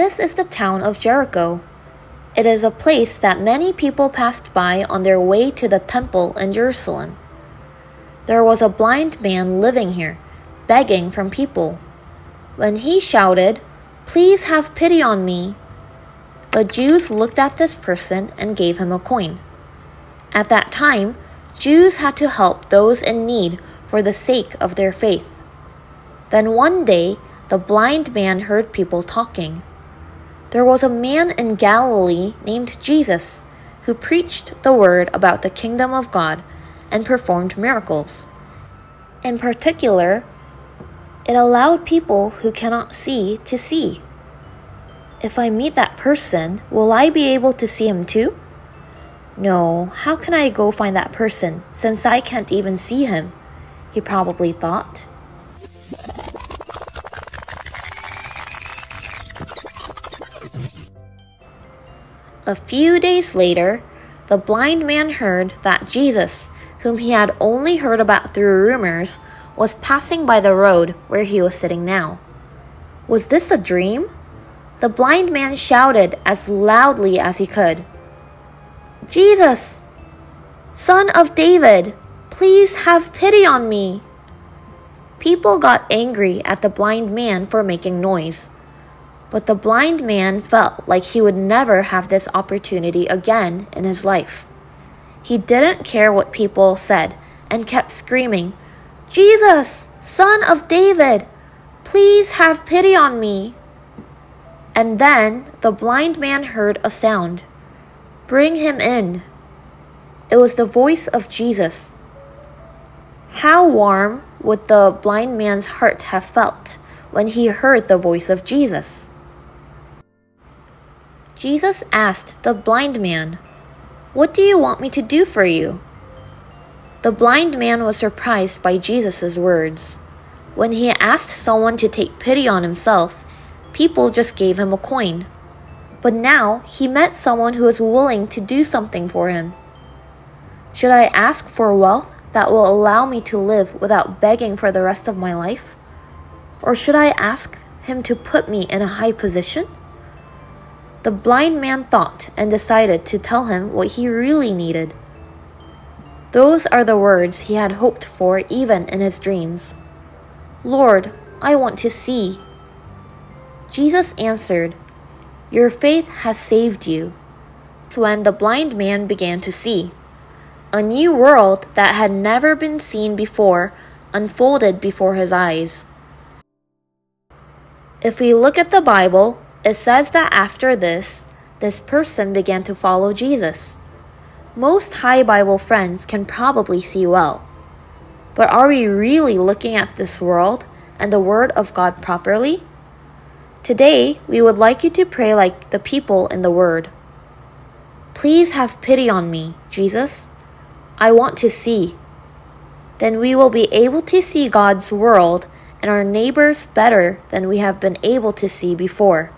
is the town of Jericho. It is a place that many people passed by on their way to the temple in Jerusalem. There was a blind man living here, begging from people. When he shouted, Please have pity on me, the Jews looked at this person and gave him a coin. At that time, Jews had to help those in need for the sake of their faith. Then one day, the blind man heard people talking. There was a man in Galilee named Jesus who preached the word about the kingdom of God and performed miracles. In particular, it allowed people who cannot see to see. If I meet that person, will I be able to see him too? No, how can I go find that person since I can't even see him? He probably thought. A few days later, the blind man heard that Jesus, whom he had only heard about through rumors, was passing by the road where he was sitting now. Was this a dream? The blind man shouted as loudly as he could Jesus, Son of David, please have pity on me. People got angry at the blind man for making noise. But the blind man felt like he would never have this opportunity again in his life. He didn't care what people said and kept screaming, Jesus, Son of David, please have pity on me. And then the blind man heard a sound. Bring him in. It was the voice of Jesus. How warm would the blind man's heart have felt when he heard the voice of Jesus? Jesus asked the blind man, What do you want me to do for you? The blind man was surprised by Jesus' words. When he asked someone to take pity on himself, people just gave him a coin. But now he met someone who was willing to do something for him. Should I ask for wealth that will allow me to live without begging for the rest of my life? Or should I ask him to put me in a high position? The blind man thought and decided to tell him what he really needed. Those are the words he had hoped for even in his dreams. Lord, I want to see. Jesus answered, Your faith has saved you. When the blind man began to see, a new world that had never been seen before unfolded before his eyes. If we look at the Bible, it says that after this, this person began to follow Jesus. Most HiBible friends can probably see well. But are we really looking at this world and the Word of God properly? Today, we would like you to pray like the people in the Word. Please have pity on me, Jesus. I want to see. Then we will be able to see God's world and our neighbors better than we have been able to see before.